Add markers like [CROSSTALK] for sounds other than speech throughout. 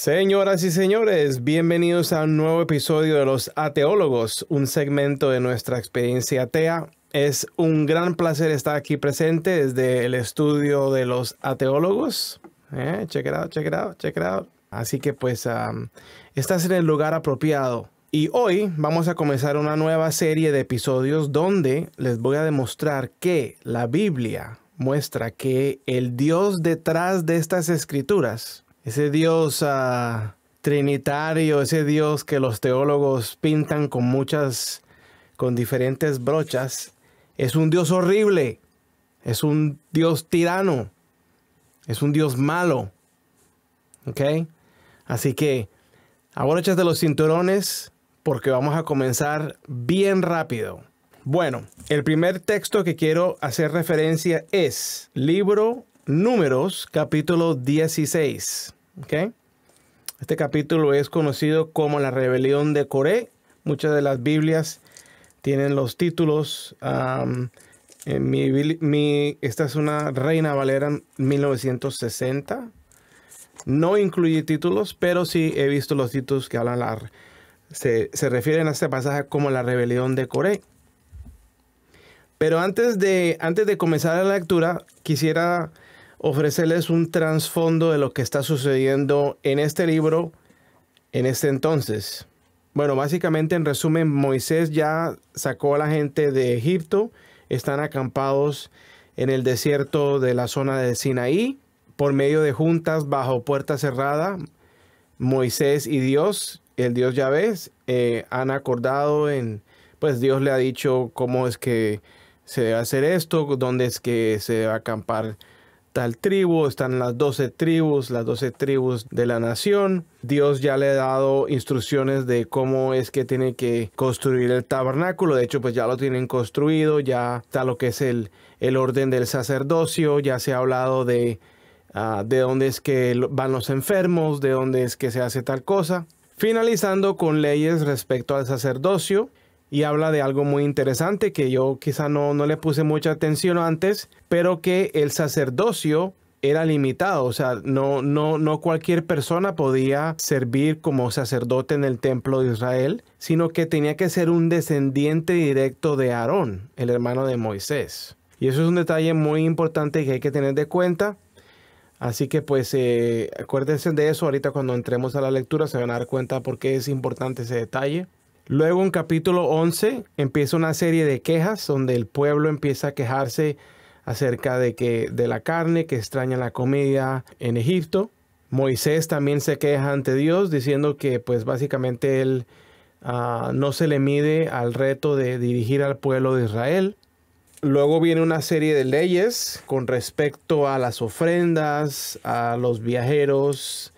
Señoras y señores, bienvenidos a un nuevo episodio de Los Ateólogos, un segmento de nuestra experiencia atea. Es un gran placer estar aquí presente desde el estudio de los ateólogos. Eh, check it out, check it out, check it out. Así que pues estás en el lugar apropiado. Y hoy vamos a comenzar una nueva serie de episodios donde les voy a demostrar que la Biblia muestra que el Dios detrás de estas escrituras ese Dios ah, trinitario, ese Dios que los teólogos pintan con muchas, con diferentes brochas, es un Dios horrible, es un Dios tirano, es un Dios malo. ¿Ok? Así que de los cinturones porque vamos a comenzar bien rápido. Bueno, el primer texto que quiero hacer referencia es libro Números capítulo 16. Este capítulo es conocido como la rebelión de Coré. Muchas de las Biblias tienen los títulos. esta es una Reina Valera 1960. No incluye títulos, pero sí he visto los títulos que hablan la, se, se refieren a este pasaje como la rebelión de Coré. Pero antes de, antes de comenzar la lectura, quisiera ofrecerles un trasfondo de lo que está sucediendo en este libro en este entonces. Bueno, básicamente en resumen, Moisés ya sacó a la gente de Egipto, están acampados en el desierto de la zona de Sinaí por medio de juntas bajo puerta cerrada. Moisés y Dios, el Dios Yahvé, eh, han acordado en, pues Dios le ha dicho cómo es que se debe hacer esto, dónde es que se debe acampar tal tribu, están las doce tribus, las doce tribus de la nación. Dios ya le ha dado instrucciones de cómo es que tiene que construir el tabernáculo. De hecho, pues ya lo tienen construido, ya está lo que es el, el orden del sacerdocio, ya se ha hablado de, ah, de dónde es que van los enfermos, de dónde es que se hace tal cosa. Finalizando con leyes respecto al sacerdocio y habla de algo muy interesante que yo quizá no, no le puse mucha atención antes, pero que el sacerdocio era limitado, o sea, no, no, no cualquier persona podía servir como sacerdote en el templo de Israel, sino que tenía que ser un descendiente directo de Aarón, el hermano de Moisés. Y eso es un detalle muy importante que hay que tener de cuenta. Así que pues eh, acuérdense de eso ahorita cuando entremos a la lectura se van a dar cuenta por qué es importante ese detalle. Luego en capítulo 11 empieza una serie de quejas donde el pueblo empieza a quejarse acerca de que de la carne, que extraña la comida en Egipto. Moisés también se queja ante Dios diciendo que pues básicamente él ah, no se le mide al reto de dirigir al pueblo de Israel. Luego viene una serie de leyes con respecto a las ofrendas, a los viajeros,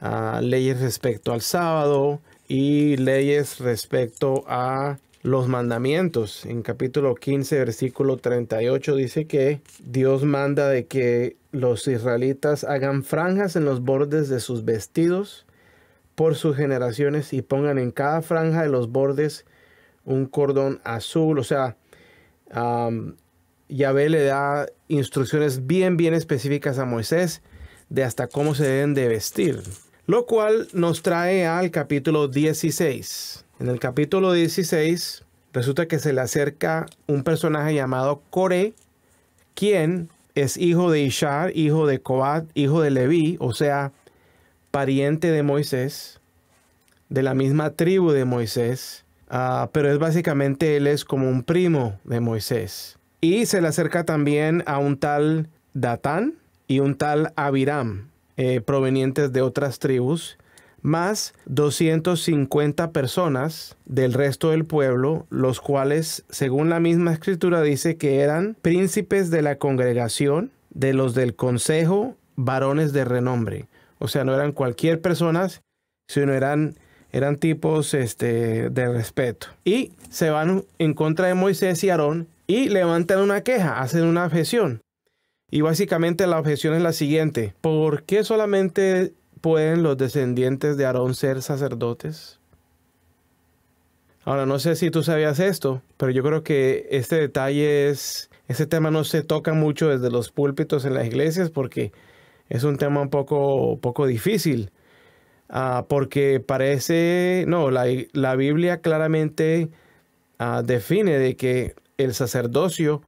a leyes respecto al sábado, y leyes respecto a los mandamientos. En capítulo 15, versículo 38 dice que Dios manda de que los israelitas hagan franjas en los bordes de sus vestidos por sus generaciones y pongan en cada franja de los bordes un cordón azul. O sea, Yahvé le da instrucciones bien, bien específicas a Moisés de hasta cómo se deben de vestir. Lo cual nos trae al capítulo 16. En el capítulo 16 resulta que se le acerca un personaje llamado Core, quien es hijo de Ishar, hijo de Coat, hijo de Leví, o sea, pariente de Moisés, de la misma tribu de Moisés, ah, pero es básicamente él es como un primo de Moisés. Y se le acerca también a un tal Datán y un tal Abiram. Eh, provenientes de otras tribus, más 250 personas del resto del pueblo, los cuales, según la misma escritura, dice que eran príncipes de la congregación, de los del consejo, varones de renombre. O sea, no eran cualquier persona, sino eran, eran tipos este, de respeto. Y se van en contra de Moisés y Aarón y levantan una queja, hacen una objeción. Y básicamente la objeción es la siguiente. ¿Por qué solamente pueden los descendientes de Aarón ser sacerdotes? Ahora, no sé si tú sabías esto, pero yo creo que este detalle es, este tema no se toca mucho desde los púlpitos en las iglesias porque es un tema un poco, poco difícil. ah, porque parece, no, la, la Biblia claramente ah, define de que el sacerdocio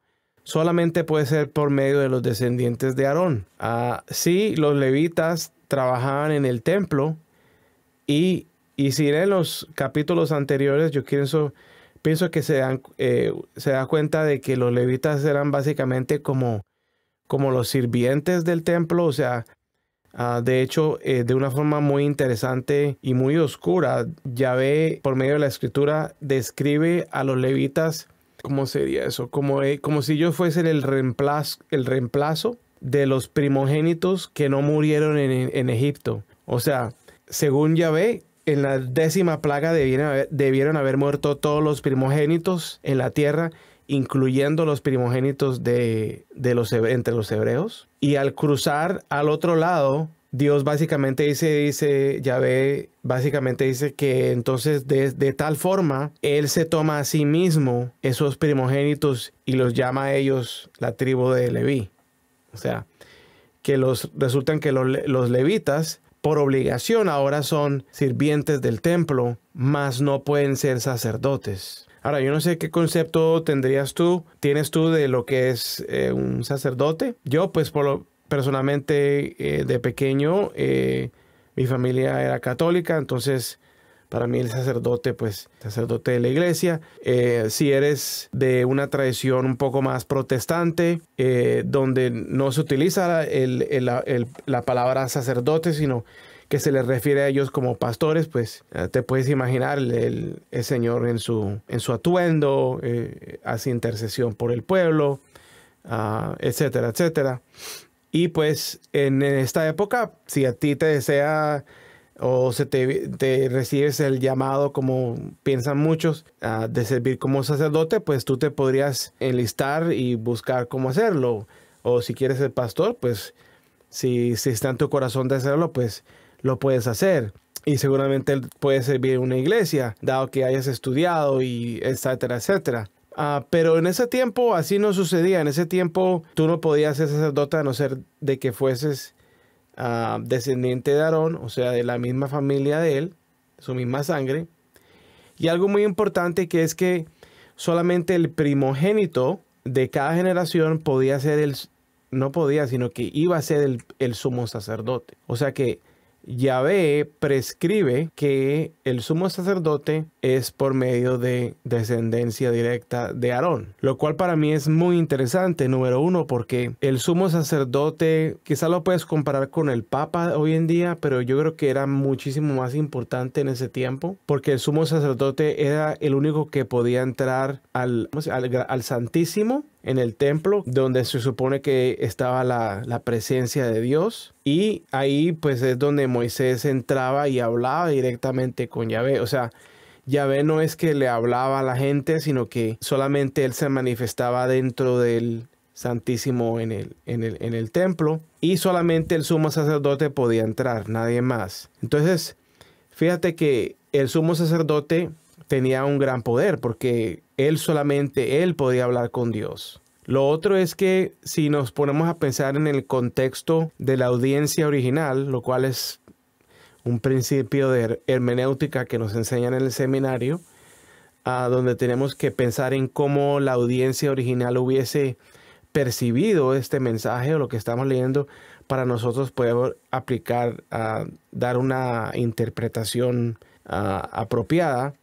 solamente puede ser por medio de los descendientes de Aarón. Ah, sí, los levitas trabajaban en el templo y, y si en los capítulos anteriores, yo pienso, que se dan, eh, se da cuenta de que los levitas eran básicamente como, como los sirvientes del templo, o sea, ah, de hecho, eh, de una forma muy interesante y muy oscura, Yahvé, por medio de la escritura, describe a los levitas ¿cómo sería eso? Como, eh, como si yo fuese el reemplazo, el reemplazo de los primogénitos que no murieron en, Egipto. O sea, según Yahvé, en la décima plaga debieron haber, muerto todos los primogénitos en la tierra, incluyendo los primogénitos de, de los, entre los hebreos. Y al cruzar al otro lado, Dios básicamente dice, dice, Yahvé básicamente dice que entonces de, de, tal forma Él se toma a sí mismo esos primogénitos y los llama a ellos la tribu de Leví. O sea, que los resultan que los, los levitas por obligación ahora son sirvientes del templo, mas no pueden ser sacerdotes. Ahora, yo no sé qué concepto tendrías tú, tienes tú de lo que es eh, un sacerdote. Yo, pues, por lo, personalmente eh, de pequeño eh, mi familia era católica, entonces para mí el sacerdote, pues sacerdote de la iglesia. Eh, si eres de una tradición un poco más protestante, donde no se utiliza la palabra sacerdote, sino que se les refiere a ellos como pastores, pues te puedes imaginar el, Señor en su, en su atuendo, hace intercesión por el pueblo, ah, etcétera, etcétera. Y pues en esta época, si a ti te desea o se te, recibes el llamado, como piensan muchos, de servir como sacerdote, pues tú te podrías enlistar y buscar cómo hacerlo. O si quieres ser pastor, pues si, está en tu corazón de hacerlo, pues lo puedes hacer. Y seguramente puedes servir en una iglesia, dado que hayas estudiado y etcétera, etcétera. Ah, pero en ese tiempo así no sucedía. En ese tiempo tú no podías ser sacerdote a no ser de que fueses ah, descendiente de Aarón, o sea, de la misma familia de él, su misma sangre. Y algo muy importante que es que solamente el primogénito de cada generación podía ser el, no podía, sino que iba a ser el, el sumo sacerdote. O sea que Yahvé prescribe que el sumo sacerdote es por medio de descendencia directa de Aarón, lo cual para mí es muy interesante, número uno, porque el sumo sacerdote quizá lo puedes comparar con el papa hoy en día, pero yo creo que era muchísimo más importante en ese tiempo, porque el sumo sacerdote era el único que podía entrar al, al, al Santísimo en el templo donde se supone que estaba la, presencia de Dios y ahí pues es donde Moisés entraba y hablaba directamente con Yahvé. O sea, Yahvé no es que le hablaba a la gente, sino que solamente él se manifestaba dentro del Santísimo en el, en el, en el templo y solamente el sumo sacerdote podía entrar, nadie más. Entonces, fíjate que el sumo sacerdote tenía un gran poder porque él solamente, él podía hablar con Dios. Lo otro es que si nos ponemos a pensar en el contexto de la audiencia original, lo cual es un principio de hermenéutica que nos enseñan en el seminario, donde tenemos que pensar en cómo la audiencia original hubiese percibido este mensaje o lo que estamos leyendo para nosotros poder aplicar, dar una interpretación apropiada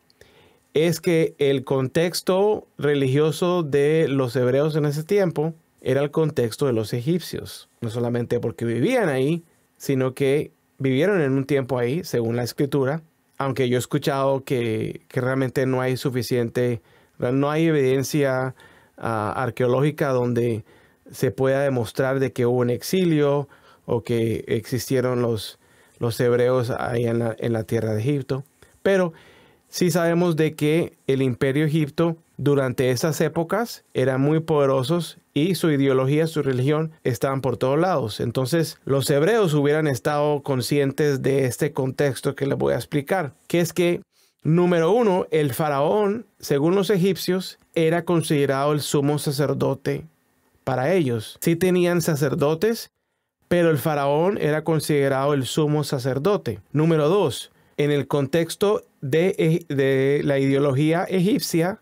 es que el contexto religioso de los hebreos en ese tiempo era el contexto de los egipcios. No solamente porque vivían ahí, sino que vivieron en un tiempo ahí, según la escritura. Aunque yo he escuchado que, realmente no hay suficiente, no hay evidencia ah, arqueológica donde se pueda demostrar de que hubo un exilio o que existieron los, los hebreos ahí en la, en la tierra de Egipto. Pero sí sabemos de que el imperio egipto durante esas épocas eran muy poderosos y su ideología, su religión estaban por todos lados. Entonces los hebreos hubieran estado conscientes de este contexto que les voy a explicar, que es que Número uno, el faraón, según los egipcios, era considerado el sumo sacerdote para ellos. Sí tenían sacerdotes, pero el faraón era considerado el sumo sacerdote. Número dos, en el contexto de, de la ideología egipcia,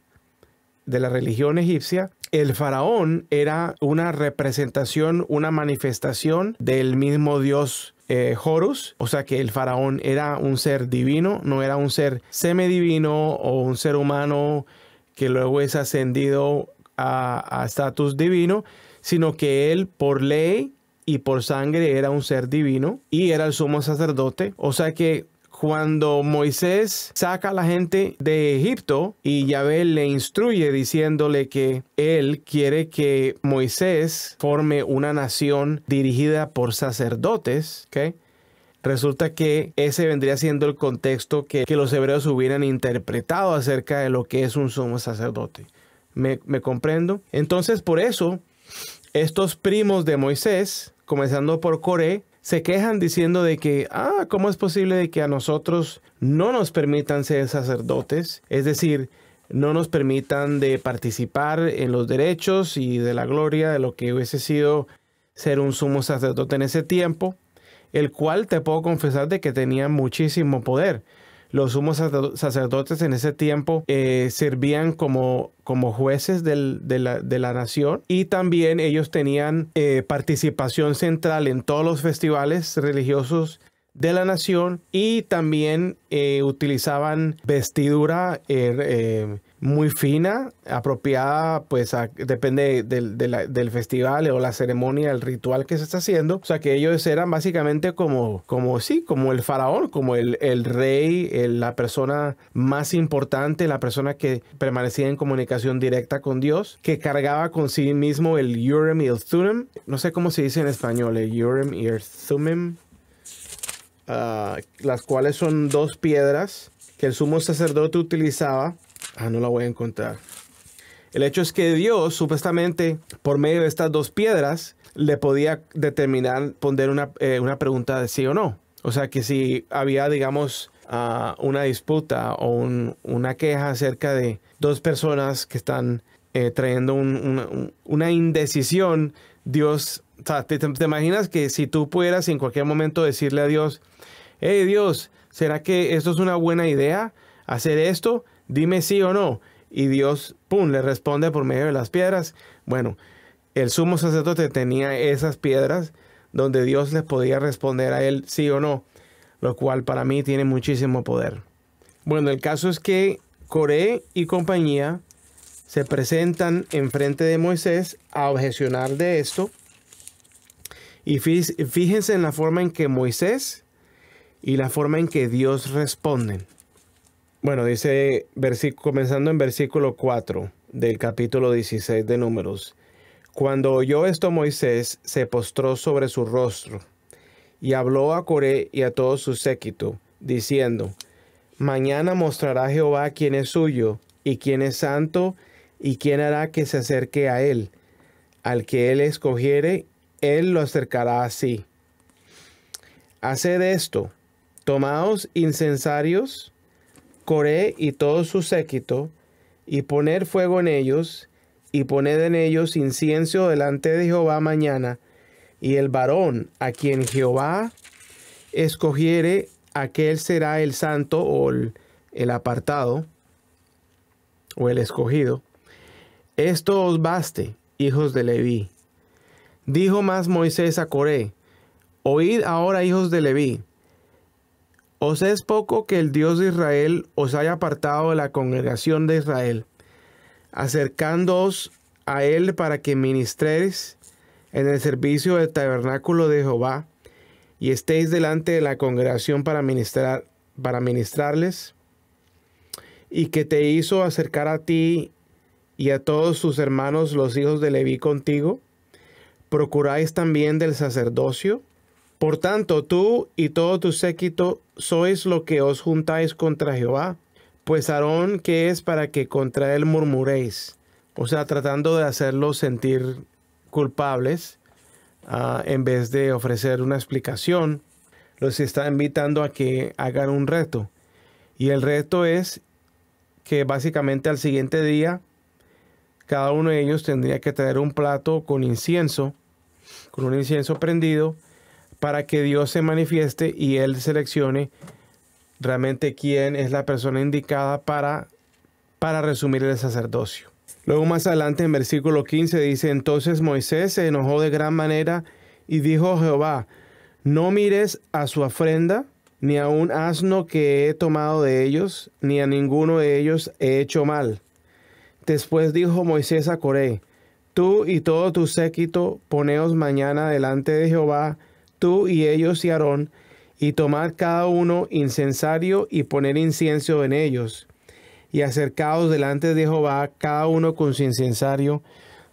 de la religión egipcia, el faraón era una representación, una manifestación del mismo dios eh, Horus, o sea que el faraón era un ser divino, no era un ser semidivino o un ser humano que luego es ascendido a estatus divino, sino que él por ley y por sangre era un ser divino y era el sumo sacerdote, o sea que cuando Moisés saca a la gente de Egipto y Yahvé le instruye diciéndole que él quiere que Moisés forme una nación dirigida por sacerdotes, Resulta que ese vendría siendo el contexto que, los hebreos hubieran interpretado acerca de lo que es un sumo sacerdote. ¿Me, me comprendo? Entonces, por eso, estos primos de Moisés, comenzando por Coré, se quejan diciendo de que, ah, ¿cómo es posible de que a nosotros no nos permitan ser sacerdotes? Es decir, no nos permitan de participar en los derechos y de la gloria de lo que hubiese sido ser un sumo sacerdote en ese tiempo, el cual te puedo confesar de que tenía muchísimo poder los sumos sacerdotes en ese tiempo eh, servían como, como jueces de, la, nación y también ellos tenían eh, participación central en todos los festivales religiosos de la nación y también eh, utilizaban vestidura muy fina, apropiada, pues depende del, festival o la ceremonia, el ritual que se está haciendo. O sea que ellos eran básicamente como, como sí, como el faraón, como el, rey, la persona más importante, la persona que permanecía en comunicación directa con Dios, que cargaba con sí mismo el Urim y el Thummim. No sé cómo se dice en español, el Urim y el Thummim. Ah, las cuales son dos piedras que el sumo sacerdote utilizaba Ah, no la voy a encontrar. El hecho es que Dios, supuestamente, por medio de estas dos piedras, le podía determinar, poner una, eh, una pregunta de sí o no. O sea que si había, digamos, ah, una disputa o una queja acerca de dos personas que están eh, trayendo una indecisión, Dios, o sea, te, imaginas que si tú pudieras en cualquier momento decirle a Dios, hey Dios, ¿será que esto es una buena idea? Hacer esto, dime sí o no. Y Dios, pum, le responde por medio de las piedras. Bueno, el sumo sacerdote tenía esas piedras donde Dios le podía responder a él sí o no, lo cual para mí tiene muchísimo poder. Bueno, el caso es que Coré y compañía se presentan enfrente de Moisés a objecionar de esto. Y fíjense en la forma en que Moisés y la forma en que Dios responden. Bueno, dice, comenzando en versículo 4 del capítulo 16 de Números. Cuando oyó esto Moisés se postró sobre su rostro y habló a Coré y a todo su séquito, diciendo, Mañana mostrará Jehová quién es suyo y quién es santo y quién hará que se acerque a él. Al que él escogiere, él lo acercará así. Haced esto, tomaos incensarios, Coré y todo su séquito, y poner fuego en ellos, y poned en ellos incienso delante de Jehová mañana, y el varón a quien Jehová escogiere, aquel será el santo o el, el apartado, o el escogido. Esto os baste, hijos de Leví. Dijo más Moisés a Coré, Oíd ahora, hijos de Leví, ¿Os es poco que el Dios de Israel os haya apartado de la congregación de Israel, acercándoos a Él para que ministréis en el servicio del tabernáculo de Jehová y estéis delante de la congregación para, ministrar, para ministrarles? Y que te hizo acercar a ti y a todos sus hermanos los hijos de Leví contigo? ¿Procuráis también del sacerdocio? Por tanto, tú y todo tu séquito sois lo que os juntáis contra Jehová, pues Aarón, ¿qué es para que contra él murmuréis? O sea, tratando de hacerlos sentir culpables, ah, en vez de ofrecer una explicación, los está invitando a que hagan un reto. Y el reto es que básicamente al siguiente día, cada uno de ellos tendría que traer un plato con incienso, con un incienso prendido, para que Dios se manifieste y Él seleccione realmente quién es la persona indicada para, para resumir el sacerdocio. Luego más adelante en versículo 15 dice, entonces Moisés se enojó de gran manera y dijo a Jehová, no mires a su ofrenda, ni a un asno que he tomado de ellos, ni a ninguno de ellos he hecho mal. Después dijo Moisés a Coré, tú y todo tu séquito poneos mañana delante de Jehová, tú y ellos y Aarón, y tomad cada uno incensario y poner incienso en ellos, y acercaos delante de Jehová cada uno con su incensario,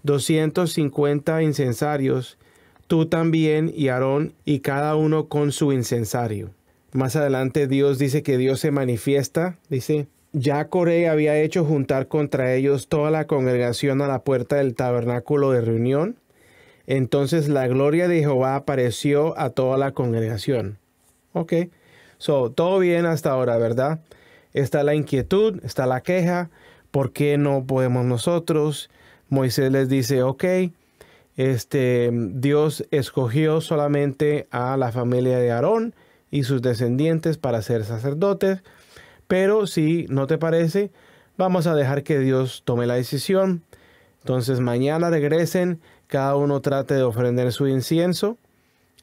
doscientos cincuenta incensarios, tú también y Aarón, y cada uno con su incensario. Más adelante Dios dice que Dios se manifiesta, dice, ya Coré había hecho juntar contra ellos toda la congregación a la puerta del tabernáculo de reunión. Entonces la gloria de Jehová apareció a toda la congregación. Ok, so, todo bien hasta ahora, ¿verdad? Está la inquietud, está la queja, ¿por qué no podemos nosotros? Moisés les dice, ok, este, Dios escogió solamente a la familia de Aarón y sus descendientes para ser sacerdotes, pero si no te parece, vamos a dejar que Dios tome la decisión. Entonces mañana regresen, cada uno trate de ofrender su incienso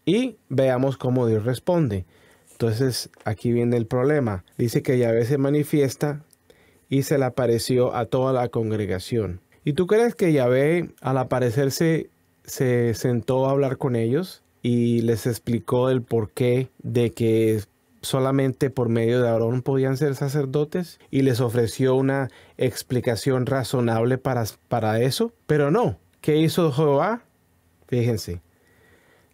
y veamos cómo Dios responde. Entonces aquí viene el problema. Dice que Yahvé se manifiesta y se le apareció a toda la congregación. ¿Y tú crees que Yahvé al aparecerse se sentó a hablar con ellos y les explicó el porqué de que solamente por medio de Aarón podían ser sacerdotes y les ofreció una explicación razonable para, para eso? Pero no. ¿Qué hizo Jehová? Fíjense,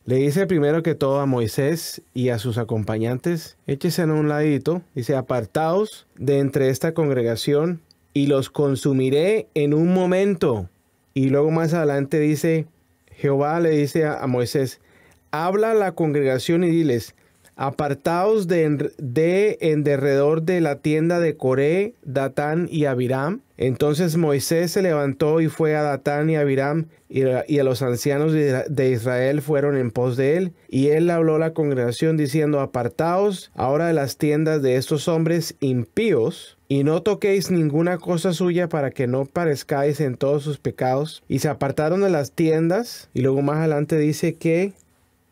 le dice primero que todo a Moisés y a sus acompañantes, échese en un ladito, dice, apartaos de entre esta congregación y los consumiré en un momento. Y luego más adelante dice, Jehová le dice a, Moisés, habla a la congregación y diles, apartaos de, de en derredor de la tienda de Coré, Datán y Abiram. Entonces Moisés se levantó y fue a Datán y Abiram y, y a los ancianos de, Israel fueron en pos de él. Y él habló a la congregación diciendo, apartaos ahora de las tiendas de estos hombres impíos y no toquéis ninguna cosa suya para que no parezcáis en todos sus pecados. Y se apartaron de las tiendas y luego más adelante dice que,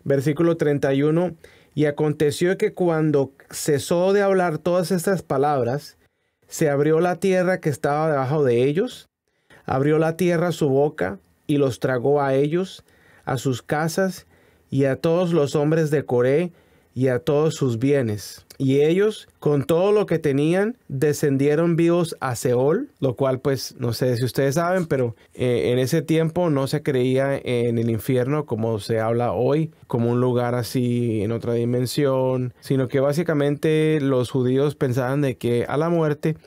versículo 31, y aconteció que cuando cesó de hablar todas estas palabras, se abrió la tierra que estaba debajo de ellos, abrió la tierra su boca y los tragó a ellos, a sus casas y a todos los hombres de Coré y a todos sus bienes. Y ellos, con todo lo que tenían, descendieron vivos a Seol, lo cual pues no sé si ustedes saben, pero eh, en ese tiempo no se creía en el infierno como se habla hoy, como un lugar así en otra dimensión, sino que básicamente los judíos pensaban de que a la muerte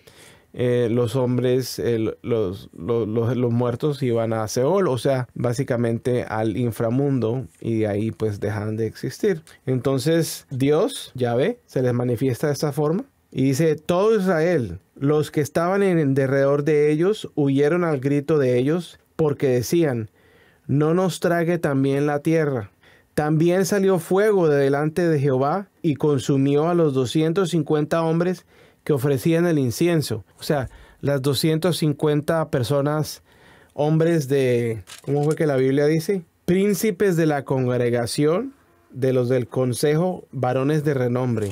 eh, los hombres, los, los, muertos iban a Seol, o sea, básicamente al inframundo y de ahí pues dejan de existir. Entonces Dios, ya ve, se les manifiesta de esta forma y dice, todo Israel, los que estaban en derredor de ellos, huyeron al grito de ellos porque decían, no nos trague también la tierra. También salió fuego de delante de Jehová y consumió a los 250 hombres que ofrecían el incienso. O sea, las 250 personas, hombres de, ¿cómo fue que la Biblia dice? Príncipes de la congregación, de los del consejo, varones de renombre.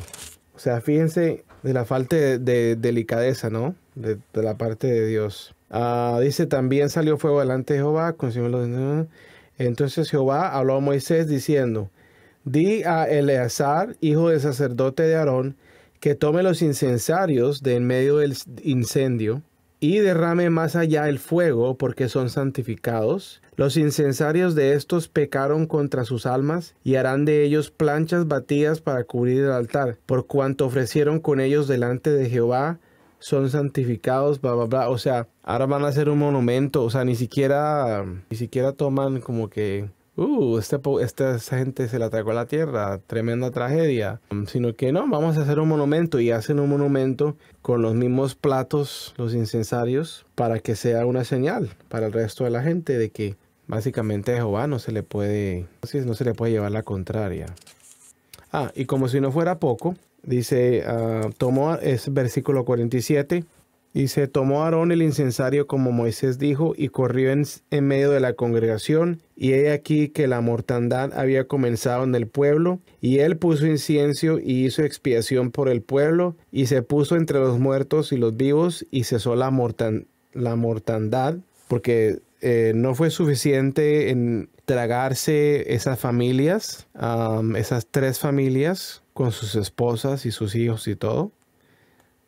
O sea, fíjense de la falta de, delicadeza, ¿no? De, la parte de Dios. Ah, dice, también salió fuego delante de Jehová. Entonces Jehová habló a Moisés diciendo, di a Eleazar, hijo del sacerdote de Aarón, que tome los incensarios de en medio del incendio y derrame más allá el fuego porque son santificados. Los incensarios de estos pecaron contra sus almas y harán de ellos planchas batidas para cubrir el altar, por cuanto ofrecieron con ellos delante de Jehová son santificados, bla, bla, bla. O sea, ahora van a hacer un monumento. O sea, ni siquiera, ni siquiera toman como que uh, este, esta gente se la tragó a la tierra, tremenda tragedia, um, sino que no, vamos a hacer un monumento y hacen un monumento con los mismos platos, los incensarios, para que sea una señal para el resto de la gente de que básicamente a Jehová no se le puede, no se le puede llevar la contraria. Ah, y como si no fuera poco, dice, uh, tomó, es versículo 47, dice, tomó Aarón el incensario como Moisés dijo y corrió en, medio de la congregación y he aquí que la mortandad había comenzado en el pueblo y él puso incienso y hizo expiación por el pueblo y se puso entre los muertos y los vivos y cesó la, mortan la mortandad porque eh, no fue suficiente en tragarse esas familias, esas tres familias con sus esposas y sus hijos y todo.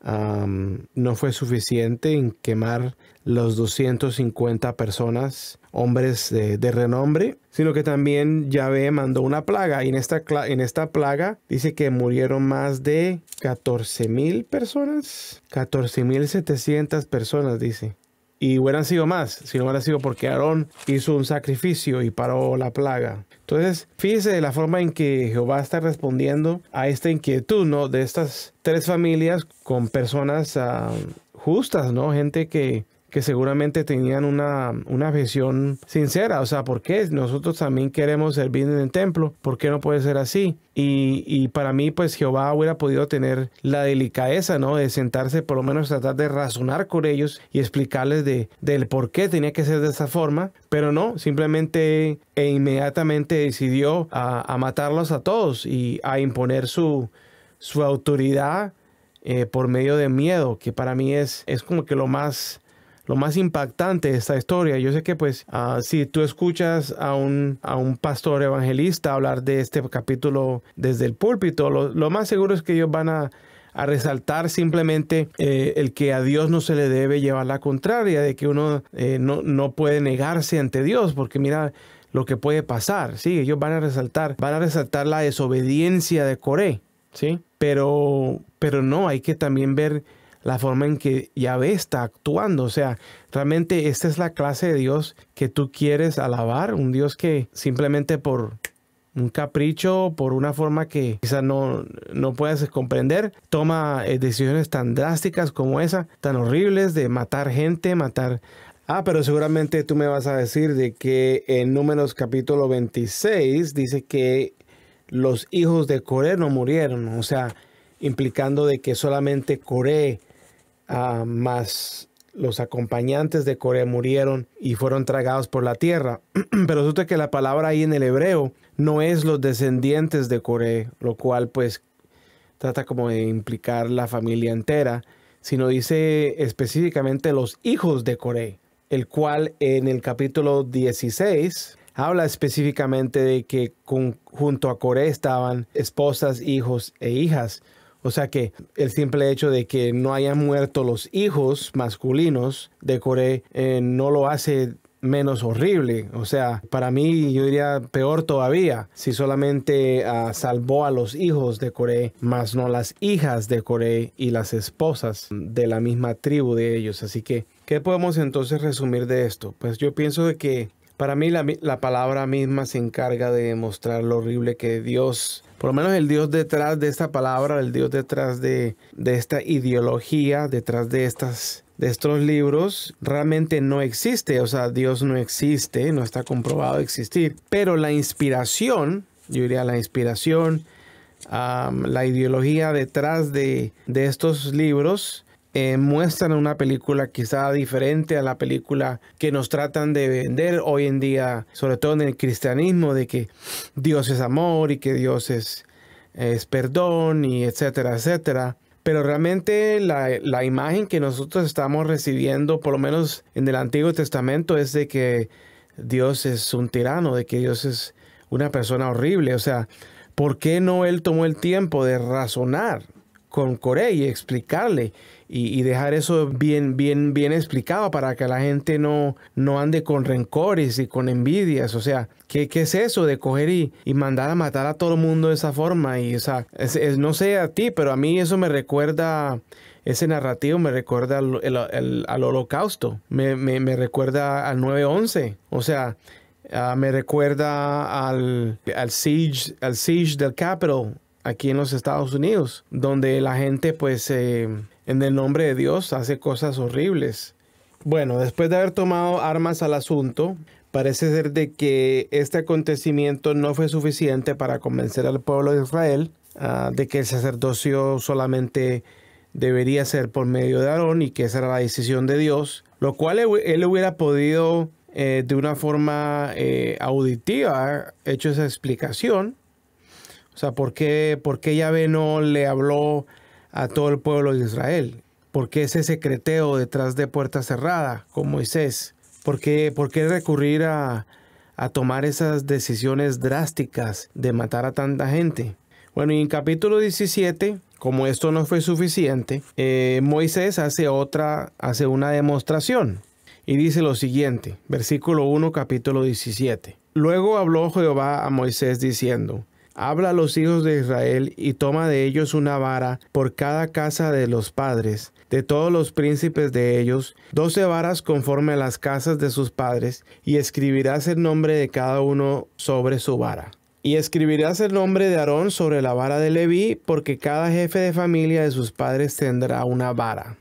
No fue suficiente en quemar los 250 personas, hombres de, renombre, sino que también Yahvé mandó una plaga y en esta, en esta plaga dice que murieron más de 14 mil personas, 14 mil 700 personas dice. Y hubieran sido más, si no hubiera sido porque Aarón hizo un sacrificio y paró la plaga. Entonces, fíjese la forma en que Jehová está respondiendo a esta inquietud, ¿no? De estas tres familias con personas ah, justas, ¿no? Gente que que seguramente tenían una, una sincera. O sea, ¿por qué nosotros también queremos servir en el templo? ¿Por qué no puede ser así? Y, y, para mí, pues Jehová hubiera podido tener la delicadeza, ¿no? De sentarse, por lo menos tratar de razonar con ellos y explicarles de, del por qué tenía que ser de esa forma. Pero no, simplemente e inmediatamente decidió a, a matarlos a todos y a imponer su, su autoridad eh, por medio de miedo, que para mí es, es como que lo más lo más impactante de esta historia. Yo sé que pues ah, si tú escuchas a un, a un pastor evangelista hablar de este capítulo desde el púlpito, lo, más seguro es que ellos van a, resaltar simplemente eh, el que a Dios no se le debe llevar la contraria, de que uno eh, no, no puede negarse ante Dios, porque mira lo que puede pasar, ¿sí? Ellos van a resaltar, van a resaltar la desobediencia de Coré, ¿sí? Pero, pero no, hay que también ver la forma en que Yahvé está actuando. O sea, realmente esta es la clase de Dios que tú quieres alabar, un Dios que simplemente por un capricho, por una forma que quizás no, no puedas comprender, toma eh, decisiones tan drásticas como esa, tan horribles de matar gente, matar... Ah, pero seguramente tú me vas a decir de que en Números capítulo 26 dice que los hijos de Coré no murieron, o sea, implicando de que solamente Coré Ah, más los acompañantes de Coré murieron y fueron tragados por la tierra. [CLEARS THROAT] Pero resulta que la palabra ahí en el hebreo no es los descendientes de Coré, lo cual pues trata como de implicar la familia entera, sino dice específicamente los hijos de Coré, el cual en el capítulo 16 habla específicamente de que junto a Coré estaban esposas, hijos e hijas. O sea que el simple hecho de que no hayan muerto los hijos masculinos de Coré eh, no lo hace menos horrible. O sea, para mí yo diría peor todavía si solamente ah, salvó a los hijos de Coré, más no las hijas de Coré y las esposas de la misma tribu de ellos. Así que, ¿qué podemos entonces resumir de esto? Pues yo pienso de que para mí la, la palabra misma se encarga de mostrar lo horrible que Dios por lo menos el Dios detrás de esta palabra, el Dios detrás de, esta ideología, detrás de estas de estos libros realmente no existe, o sea, Dios no existe, no está comprobado existir, pero la inspiración, yo diría la inspiración, la ideología detrás de, de estos libros eh, muestran una película quizá diferente a la película que nos tratan de vender hoy en día, sobre todo en el cristianismo, de que Dios es amor y que Dios es, es perdón y etcétera, etcétera. Pero realmente la, la, imagen que nosotros estamos recibiendo, por lo menos en el Antiguo Testamento, es de que Dios es un tirano, de que Dios es una persona horrible. O sea, ¿por qué no Él tomó el tiempo de razonar con Coré y explicarle y, dejar eso bien, bien, bien explicado para que la gente no, no ande con rencores y con envidias. O sea, ¿qué, qué es eso de coger y, mandar a matar a todo el mundo de esa forma? Y, o sea, no sé a ti, pero a mí eso me recuerda ese narrativo me recuerda al, holocausto, me, me, recuerda al 9-11, o sea, ah, me recuerda al, al, siege, al siege del Capitol aquí en los Estados Unidos, donde la gente pues eh, en el nombre de Dios hace cosas horribles. Bueno, después de haber tomado armas al asunto, parece ser de que este acontecimiento no fue suficiente para convencer al pueblo de Israel ah, de que el sacerdocio solamente debería ser por medio de Aarón y que esa era la decisión de Dios, lo cual él hubiera podido eh, de una forma eh, auditiva hecho esa explicación. O sea, ¿por qué, ¿por qué Yahvé no le habló a todo el pueblo de Israel? ¿Por qué ese secreteo detrás de puerta cerrada con Moisés? ¿Por qué, por qué recurrir a, a tomar esas decisiones drásticas de matar a tanta gente? Bueno, y en capítulo 17 como esto no fue suficiente, eh, Moisés hace otra, hace una demostración y dice lo siguiente, versículo 1, capítulo 17. Luego habló Jehová a Moisés diciendo, Habla a los hijos de Israel y toma de ellos una vara por cada casa de los padres, de todos los príncipes de ellos, doce varas conforme a las casas de sus padres, y escribirás el nombre de cada uno sobre su vara. Y escribirás el nombre de Aarón sobre la vara de Leví, porque cada jefe de familia de sus padres tendrá una vara.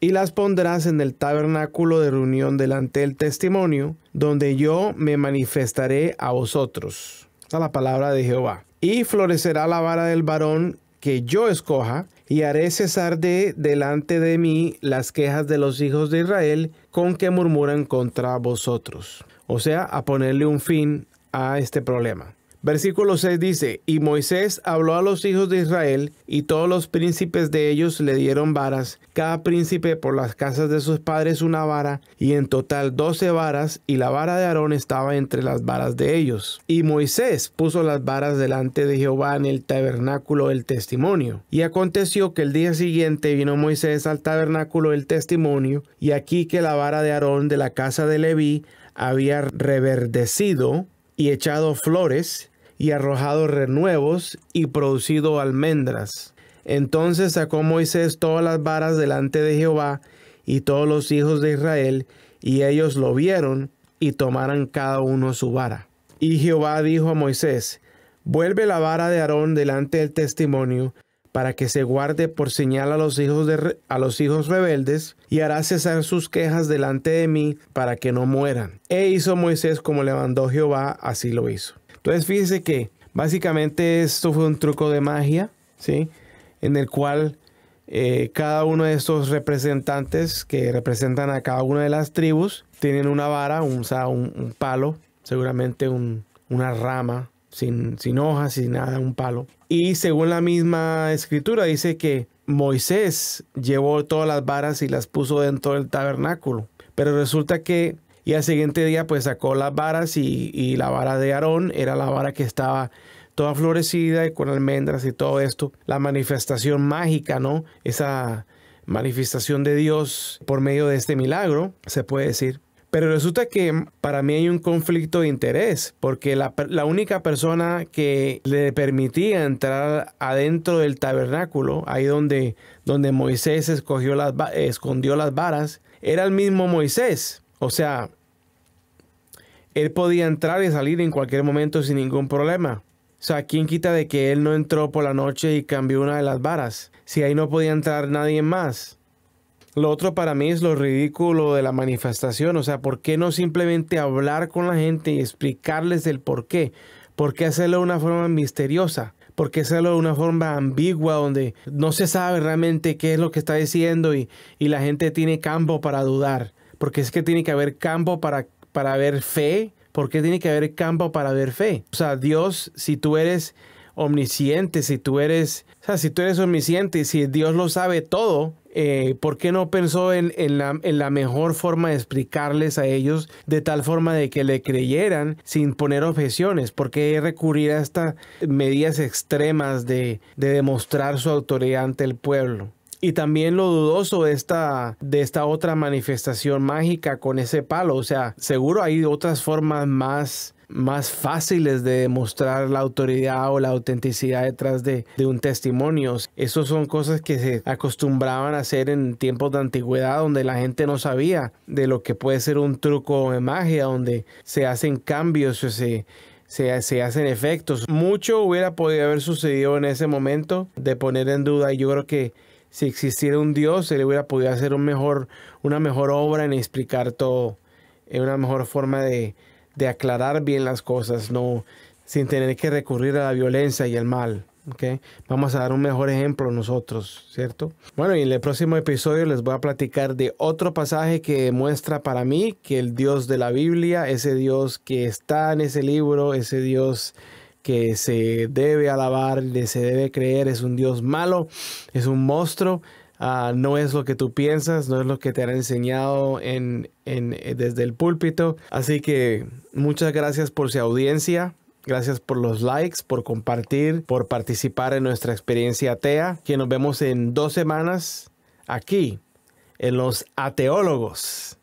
Y las pondrás en el tabernáculo de reunión delante del testimonio, donde yo me manifestaré a vosotros. Esa es la palabra de Jehová. Y florecerá la vara del varón que yo escoja, y haré cesar de delante de mí las quejas de los hijos de Israel con que murmuran contra vosotros. O sea, a ponerle un fin a este problema. Versículo 6 dice, y Moisés habló a los hijos de Israel, y todos los príncipes de ellos le dieron varas, cada príncipe por las casas de sus padres una vara, y en total doce varas, y la vara de Aarón estaba entre las varas de ellos. Y Moisés puso las varas delante de Jehová en el tabernáculo del testimonio. Y aconteció que el día siguiente vino Moisés al tabernáculo del testimonio, y aquí que la vara de Aarón de la casa de Leví había reverdecido y echado flores, y arrojado renuevos y producido almendras. Entonces sacó Moisés todas las varas delante de Jehová y todos los hijos de Israel, y ellos lo vieron y tomaron cada uno su vara. Y Jehová dijo a Moisés, Vuelve la vara de Aarón delante del testimonio, para que se guarde por señal a los hijos de, a los hijos rebeldes, y hará cesar sus quejas delante de mí, para que no mueran. E hizo Moisés como le mandó Jehová, así lo hizo. Entonces fíjese que básicamente esto fue un truco de magia, ¿sí? En el cual eh, cada uno de estos representantes que representan a cada una de las tribus tienen una vara, un, un, palo, seguramente una rama sin, sin hojas, sin nada, un palo. Y según la misma escritura dice que Moisés llevó todas las varas y las puso dentro del tabernáculo. Pero resulta que y al siguiente día pues sacó las varas y, la vara de Aarón era la vara que estaba toda florecida y con almendras y todo esto. La manifestación mágica, ¿no? Esa manifestación de Dios por medio de este milagro, se puede decir. Pero resulta que para mí hay un conflicto de interés, porque la, única persona que le permitía entrar adentro del tabernáculo, ahí donde, donde Moisés escondió las varas, era el mismo Moisés. O sea, él podía entrar y salir en cualquier momento sin ningún problema. O sea, ¿quién quita de que él no entró por la noche y cambió una de las varas? Si ahí no podía entrar nadie más. Lo otro para mí es lo ridículo de la manifestación. O sea, ¿por qué no simplemente hablar con la gente y explicarles el por qué? ¿Por qué hacerlo de una forma misteriosa? ¿Por qué hacerlo de una forma ambigua donde no se sabe realmente qué es lo que está diciendo y, y la gente tiene campo para dudar? Porque es que tiene que haber campo para, para ver fe, porque tiene que haber campo para ver fe. O sea, Dios, si tú eres omnisciente, si tú eres, o sea, si tú eres omnisciente, si Dios lo sabe todo, eh, ¿por qué no pensó en, la, en, la, mejor forma de explicarles a ellos de tal forma de que le creyeran sin poner objeciones? ¿Por qué recurrir a estas medidas extremas de, de demostrar su autoridad ante el pueblo? Y también lo dudoso de esta, de esta otra manifestación mágica con ese palo. O sea, seguro hay otras formas más más fáciles de demostrar la autoridad o la autenticidad detrás de, de, un testimonio. Esas son cosas que se acostumbraban a hacer en tiempos de antigüedad donde la gente no sabía de lo que puede ser un truco de magia, donde se hacen cambios o se, se, se, hacen efectos. Mucho hubiera podido haber sucedido en ese momento de poner en duda y yo creo que si existiera un Dios, él hubiera podido hacer una mejor obra en explicar todo, en una mejor forma de, aclarar bien las cosas, no sin tener que recurrir a la violencia y el mal. Okay. Vamos a dar un mejor ejemplo nosotros, ¿cierto? Bueno, y en el próximo episodio les voy a platicar de otro pasaje que muestra para mí que el Dios de la Biblia, ese Dios que está en ese libro, ese Dios que se debe alabar, se debe creer, es un Dios malo, es un monstruo, uh, no es lo que tú piensas, no es lo que te han enseñado en, en, desde el púlpito. Así que muchas gracias por su audiencia. Gracias por los likes, por compartir, por participar en nuestra experiencia atea, que nos vemos en dos semanas aquí, en los ateólogos.